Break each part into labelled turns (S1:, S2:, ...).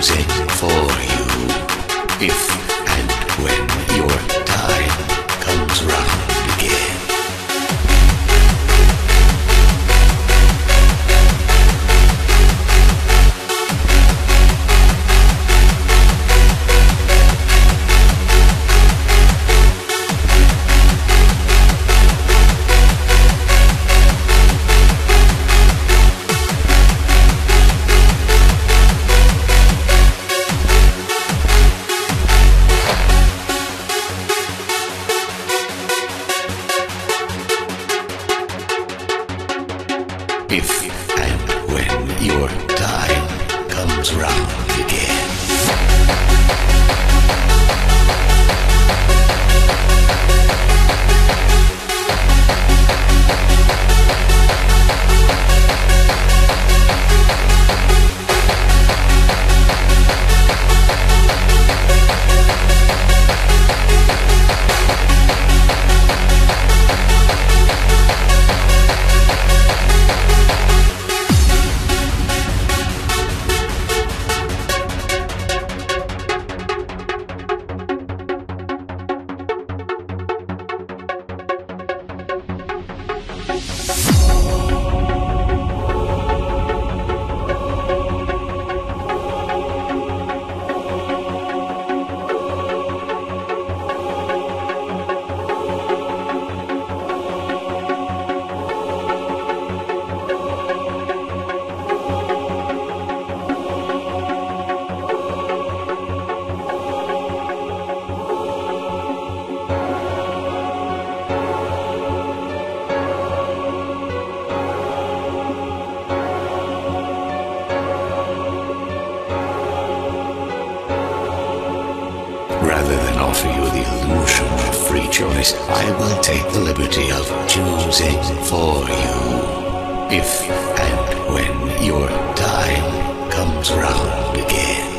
S1: choosing for you. Time comes round offer you the illusion of free choice, I will take the liberty of choosing for you. If and when your time comes round again.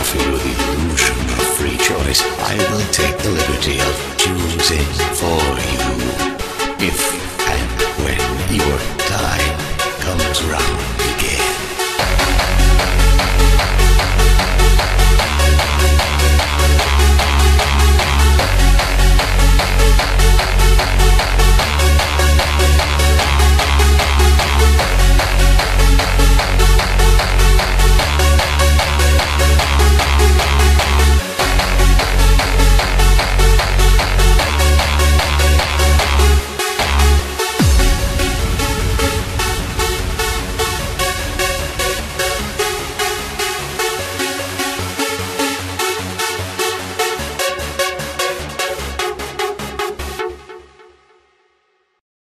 S1: Offer you the illusion of free choice, I will take the liberty of choosing for you. If